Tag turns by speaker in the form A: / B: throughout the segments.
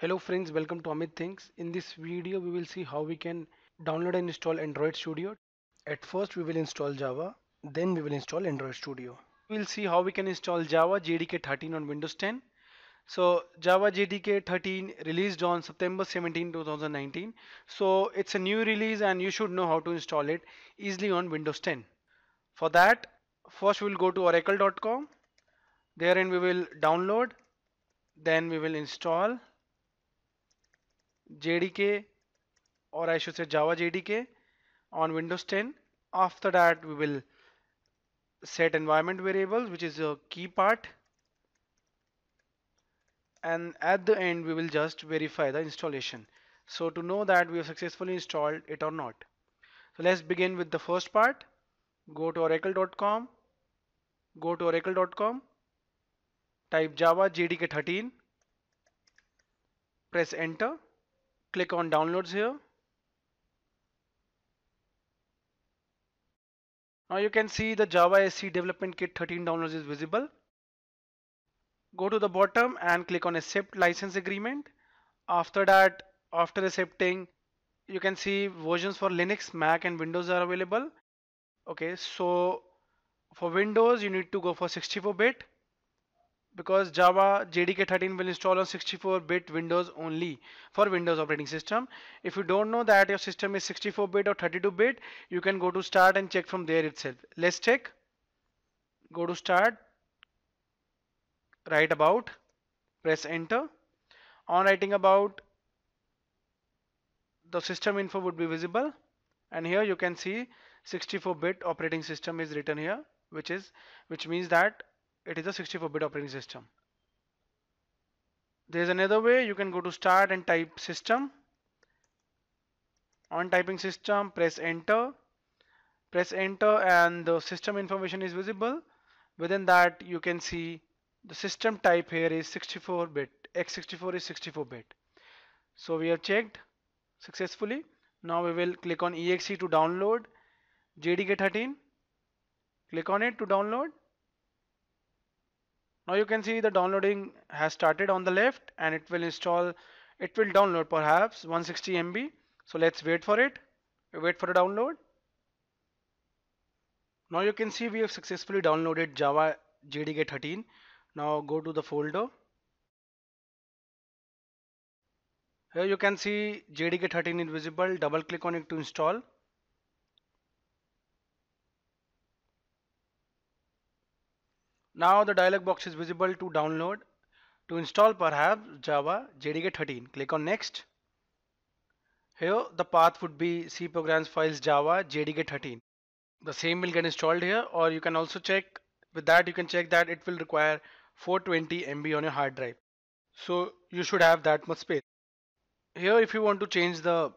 A: Hello friends, welcome to Amit Thinks. In this video, we will see how we can download and install Android Studio. At first, we will install Java, then we will install Android Studio. We'll see how we can install Java JDK 13 on Windows 10. So Java JDK 13 released on September 17, 2019. So it's a new release and you should know how to install it easily on Windows 10. For that, first we'll go to oracle.com. Therein we will download, then we will install JDK or I should say Java JDK on Windows 10. After that we will set environment variables which is a key part and at the end we will just verify the installation. So to know that we have successfully installed it or not. So let's begin with the first part. Go to oracle.com. Go to oracle.com. Type Java JDK 13. Press enter click on downloads here. Now you can see the java SE development kit 13 downloads is visible. Go to the bottom and click on accept license agreement. After that after accepting you can see versions for linux mac and windows are available. Okay so for windows you need to go for 64 bit because Java JDK 13 will install on 64-bit Windows only for Windows operating system. If you don't know that your system is 64-bit or 32-bit, you can go to start and check from there itself. Let's check. Go to start, write about, press enter. On writing about, the system info would be visible and here you can see 64-bit operating system is written here which is which means that it is a 64-bit operating system. There is another way you can go to start and type system. On typing system, press enter. Press enter and the system information is visible. Within that you can see the system type here is 64-bit. x64 is 64-bit. So we have checked successfully. Now we will click on exe to download JDK 13. Click on it to download now you can see the downloading has started on the left and it will install it will download perhaps 160 MB so let's wait for it. Wait for the download. Now you can see we have successfully downloaded Java JDK 13 now go to the folder. Here you can see JDK 13 is visible double click on it to install Now the dialog box is visible to download. To install perhaps Java JDK 13. Click on next. Here the path would be C programs files Java JDK 13. The same will get installed here or you can also check with that you can check that it will require 420 MB on your hard drive. So you should have that much space. Here if you want to change the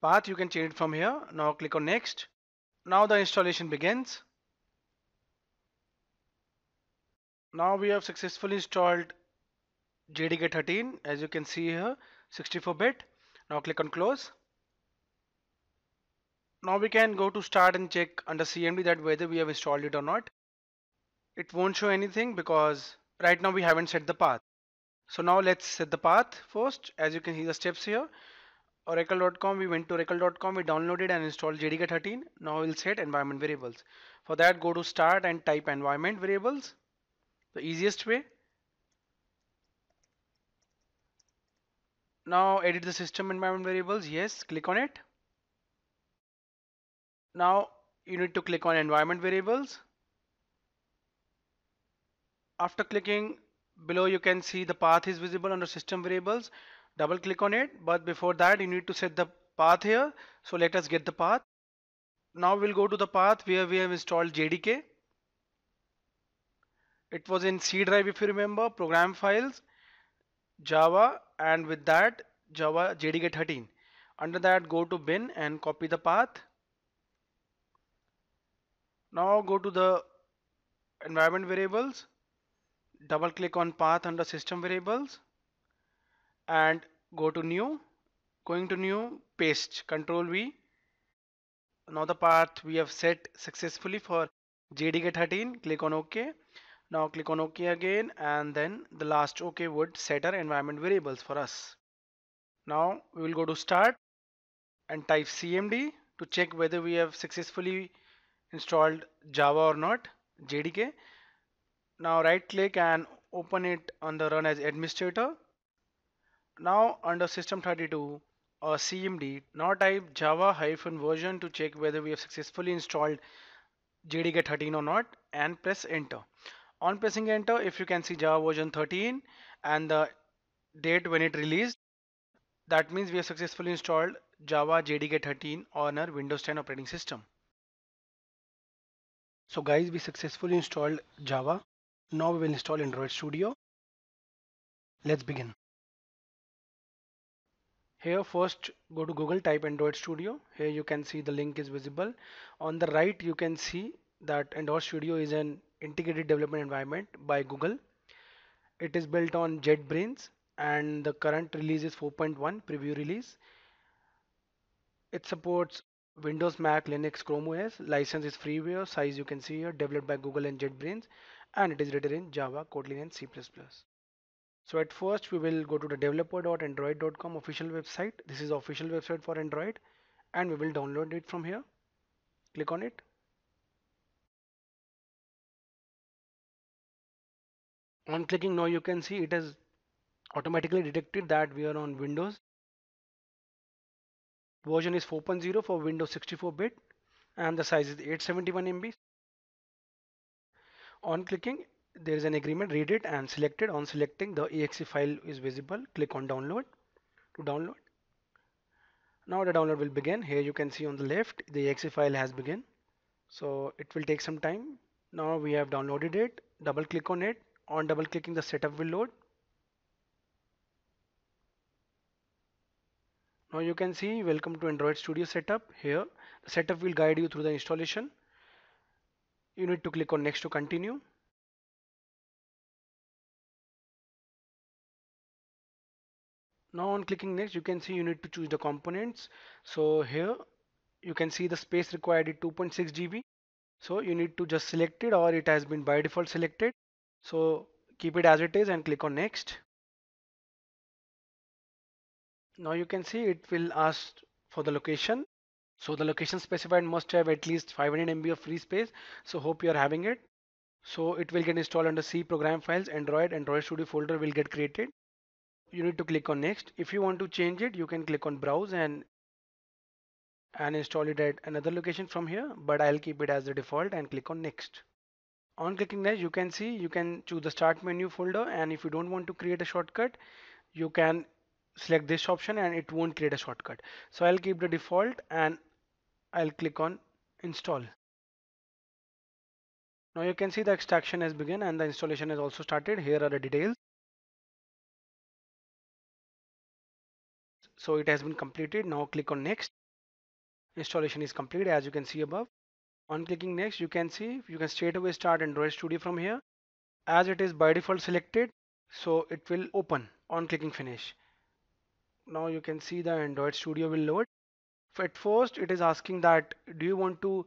A: path you can change it from here. Now click on next. Now the installation begins. Now we have successfully installed JDK 13 as you can see here 64 bit. Now click on close. Now we can go to start and check under CMD that whether we have installed it or not. It won't show anything because right now we haven't set the path. So now let's set the path first as you can see the steps here. Oracle.com we went to Oracle.com we downloaded and installed JDK 13. Now we'll set environment variables. For that go to start and type environment variables the easiest way? Now edit the system environment variables. Yes click on it. Now you need to click on environment variables. After clicking below you can see the path is visible under system variables. Double click on it. But before that you need to set the path here. So let us get the path. Now we'll go to the path where we have installed JDK it was in C drive if you remember program files Java and with that Java JDK 13 under that go to bin and copy the path. Now go to the environment variables. Double click on path under system variables. And go to new. Going to new paste. Control V. Now the path we have set successfully for JDK 13 click on OK now click on OK again and then the last OK would set our environment variables for us. Now we will go to start and type cmd to check whether we have successfully installed Java or not, JDK. Now right click and open it on the run as administrator. Now under system32 or cmd, now type java hyphen version to check whether we have successfully installed JDK 13 or not and press enter. On pressing enter, if you can see Java version 13 and the date when it released, that means we have successfully installed Java JDK 13 on our Windows 10 operating system. So guys, we successfully installed Java. Now we will install Android Studio. Let's begin. Here first go to Google type Android Studio. Here you can see the link is visible. On the right you can see that Android Studio is an integrated development environment by Google. It is built on JetBrains and the current release is 4.1 preview release. It supports Windows, Mac, Linux, Chrome OS. License is freeware. Size you can see here, developed by Google and JetBrains, and it is written in Java, Kotlin, and C++. So at first we will go to the developer.android.com official website. This is the official website for Android, and we will download it from here. Click on it. On clicking now you can see it has automatically detected that we are on Windows version is 4.0 for Windows 64-bit and the size is 871 MB. On clicking, there is an agreement, read it and select it. On selecting, the exe file is visible. Click on download to download. Now the download will begin. Here you can see on the left, the exe file has begun. So it will take some time. Now we have downloaded it. Double click on it. On double clicking, the setup will load. Now you can see welcome to Android Studio setup here. The setup will guide you through the installation. You need to click on next to continue. Now on clicking next you can see you need to choose the components. So here you can see the space required is 2.6 GB. So you need to just select it or it has been by default selected. So keep it as it is and click on next. Now you can see it will ask for the location. So the location specified must have at least 500 MB of free space. So hope you are having it. So it will get installed under C program files, Android, Android Studio folder will get created. You need to click on next. If you want to change it, you can click on browse and and install it at another location from here, but I'll keep it as the default and click on next. On clicking next, you can see you can choose the start menu folder and if you don't want to create a shortcut, you can select this option and it won't create a shortcut. So I'll keep the default and I'll click on install. Now you can see the extraction has begun and the installation has also started. Here are the details. So it has been completed. Now click on next. Installation is complete as you can see above. On clicking next, you can see you can straight away start Android Studio from here. As it is by default selected, so it will open on clicking finish now you can see the Android Studio will load. At first it is asking that do you want to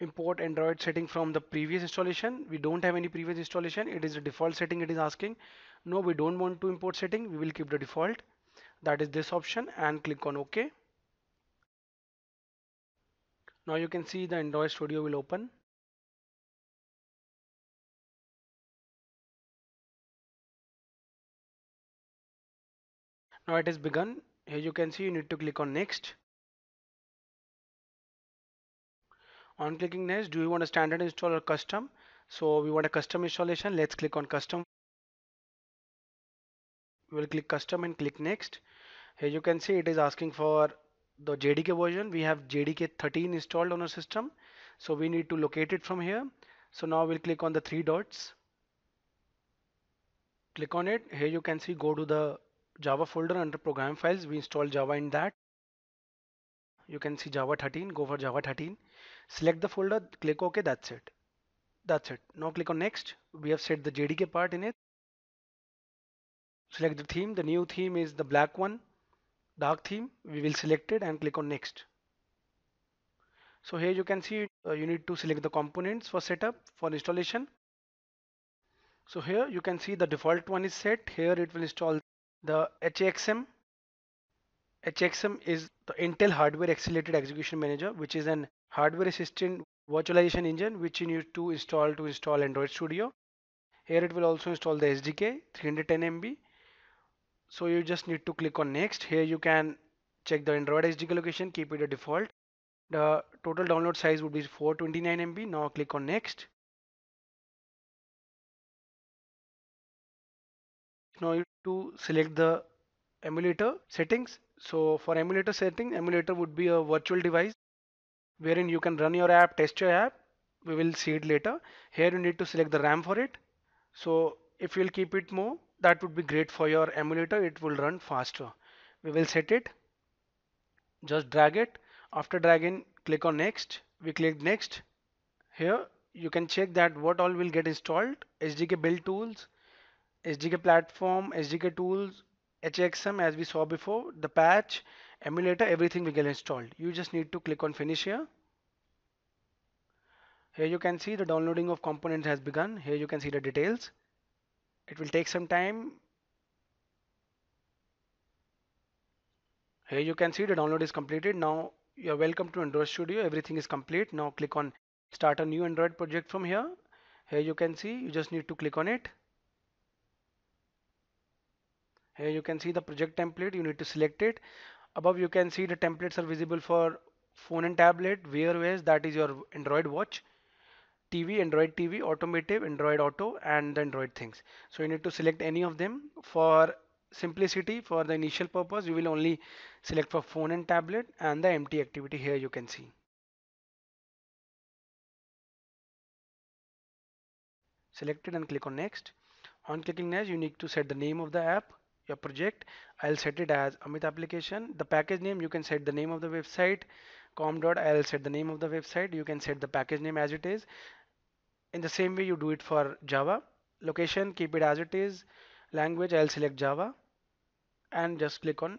A: import Android setting from the previous installation? We don't have any previous installation. It is the default setting it is asking. No, we don't want to import setting. We will keep the default. That is this option and click on OK. Now you can see the Android Studio will open. Now it has begun. Here you can see you need to click on next. On clicking next, do you want a standard install or custom? So we want a custom installation. Let's click on custom. We'll click custom and click next. Here you can see it is asking for the JDK version. We have JDK 13 installed on our system. So we need to locate it from here. So now we'll click on the three dots. Click on it. Here you can see go to the Java folder under program files. We install Java in that. You can see Java 13. Go for Java 13. Select the folder. Click OK. That's it. That's it. Now click on next. We have set the JDK part in it. Select the theme. The new theme is the black one, dark theme. We will select it and click on next. So here you can see uh, you need to select the components for setup for installation. So here you can see the default one is set. Here it will install the HAXM HAXM is the Intel Hardware Accelerated Execution Manager, which is an hardware assistant virtualization engine which you need to install to install Android Studio. Here it will also install the SDK 310 MB. So you just need to click on next. Here you can check the Android SDK location, keep it a default. The total download size would be 429 MB. Now click on next. Now you need to select the emulator settings. So for emulator setting, emulator would be a virtual device wherein you can run your app, test your app. We will see it later. Here you need to select the RAM for it. So if you'll keep it more, that would be great for your emulator. It will run faster. We will set it. Just drag it. After dragging, click on next. We click next. Here you can check that what all will get installed. SDK build tools, SDK platform, SDK tools, HAXM as we saw before, the patch, emulator, everything will get installed. You just need to click on finish here. Here you can see the downloading of components has begun. Here you can see the details. It will take some time. Here you can see the download is completed. Now you're welcome to Android Studio. Everything is complete. Now click on start a new Android project from here. Here you can see you just need to click on it. Here you can see the project template. You need to select it. Above you can see the templates are visible for phone and tablet, Wear OS that is your Android watch, TV, Android TV, automotive, Android Auto and the Android things. So you need to select any of them. For simplicity, for the initial purpose, you will only select for phone and tablet and the empty activity here you can see. Selected and click on next. On clicking next, you need to set the name of the app your project. I'll set it as Amit application. The package name, you can set the name of the website. com dot I'll set the name of the website. You can set the package name as it is. In the same way you do it for Java. Location, keep it as it is. Language, I'll select Java and just click on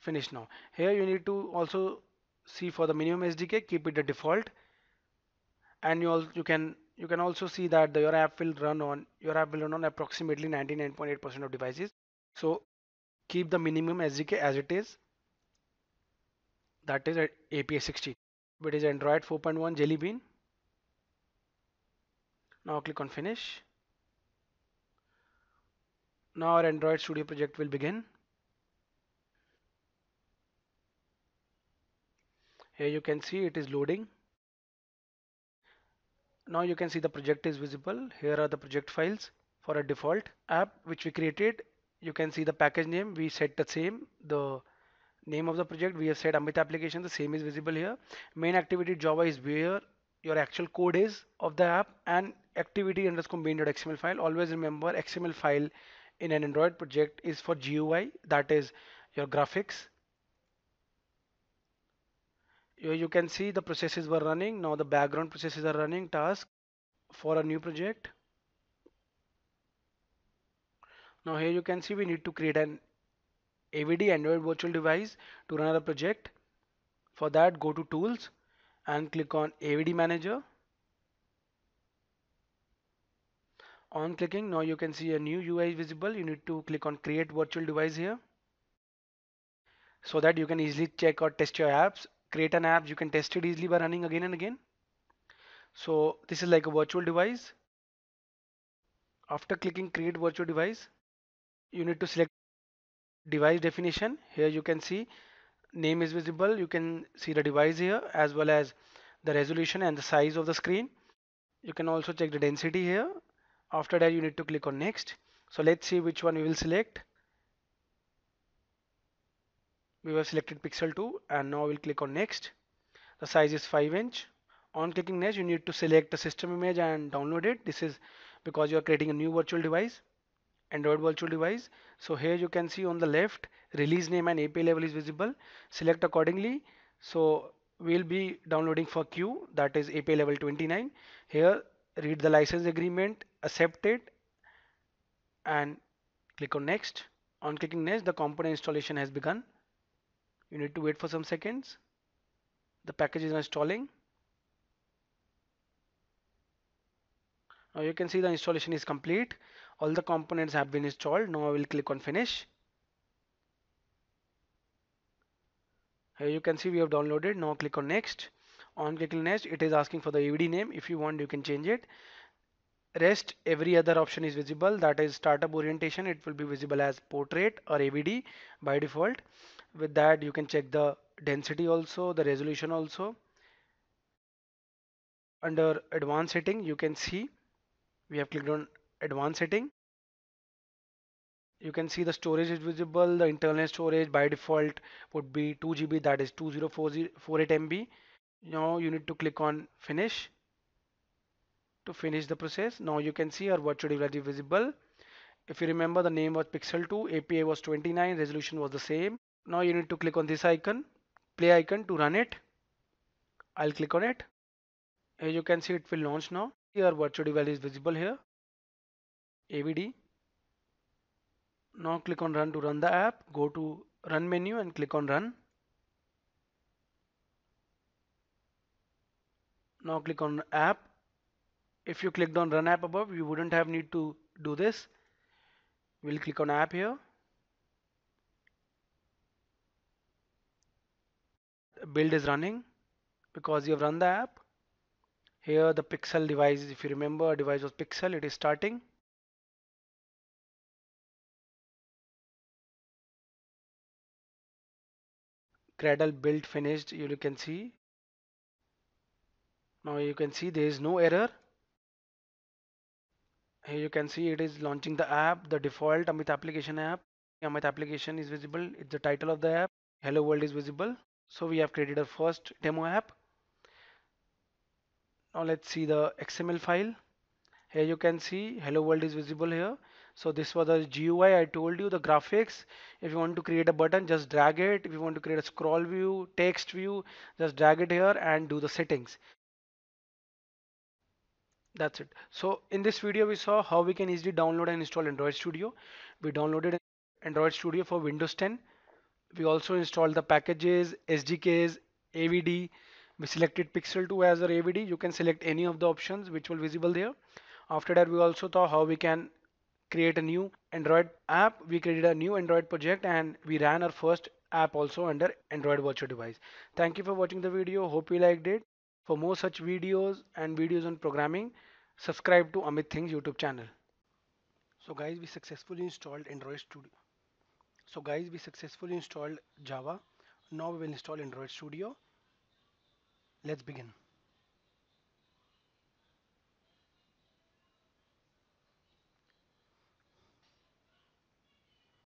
A: finish now. Here you need to also see for the minimum SDK, keep it the default and you, all, you can you can also see that the, your app will run on your app will run on approximately 99.8% of devices so keep the minimum SDK as it is that is at API 16 it is Android 4.1 Jelly Bean now click on finish now our Android Studio project will begin here you can see it is loading now you can see the project is visible. Here are the project files for a default app which we created. You can see the package name. We set the same. The name of the project we have set Amit application. The same is visible here. Main activity Java is where your actual code is of the app and activity underscore main.xml file. Always remember XML file in an Android project is for GUI that is your graphics. Here you can see the processes were running. Now the background processes are running. Task for a new project. Now here you can see we need to create an AVD Android virtual device to run the project. For that go to tools and click on AVD manager on clicking. Now you can see a new UI visible. You need to click on create virtual device here so that you can easily check or test your apps. Create an app. You can test it easily by running again and again. So this is like a virtual device. After clicking create virtual device you need to select device definition. Here you can see name is visible. You can see the device here as well as the resolution and the size of the screen. You can also check the density here after that you need to click on next. So let's see which one we will select. We have selected pixel 2 and now we'll click on next. The size is 5 inch. On clicking next you need to select the system image and download it. This is because you are creating a new virtual device android virtual device. So here you can see on the left release name and API level is visible. Select accordingly. So we'll be downloading for Q that is API level 29 here read the license agreement accept it and click on next. On clicking next the component installation has begun. You need to wait for some seconds. The package is installing. Now you can see the installation is complete. All the components have been installed. Now I will click on finish. Here you can see we have downloaded. Now click on next. On clicking next it is asking for the AVD name. If you want you can change it rest every other option is visible. That is startup orientation. It will be visible as portrait or AVD by default. With that you can check the density also the resolution also. Under advanced setting you can see we have clicked on advanced setting. You can see the storage is visible. The internal storage by default would be 2 GB that is 2048 MB now you need to click on finish to finish the process. Now you can see our virtual device is visible. If you remember the name was pixel 2 API was 29 resolution was the same. Now you need to click on this icon play icon to run it. I'll click on it. As you can see it will launch now. Here virtual device is visible here. AVD now click on run to run the app. Go to run menu and click on run. Now click on app if you clicked on run app above you wouldn't have need to do this. We'll click on app here. Build is running because you have run the app. Here the pixel device if you remember device was pixel it is starting. Gradle build finished you can see. Now you can see there is no error here you can see it is launching the app the default Amit application app. Amit application is visible. It's the title of the app. Hello world is visible. So we have created a first demo app. Now let's see the XML file. Here you can see hello world is visible here. So this was the GUI I told you the graphics. If you want to create a button just drag it. If you want to create a scroll view text view just drag it here and do the settings that's it. So in this video we saw how we can easily download and install Android Studio. We downloaded Android Studio for Windows 10 we also installed the packages SDKs AVD we selected Pixel 2 as our AVD you can select any of the options which will visible there. After that we also saw how we can create a new Android app. We created a new Android project and we ran our first app also under Android virtual device. Thank you for watching the video. Hope you liked it for more such videos and videos on programming, subscribe to Amit Thinks YouTube channel. So guys, we successfully installed Android Studio. So guys, we successfully installed Java. Now we will install Android Studio. Let's begin.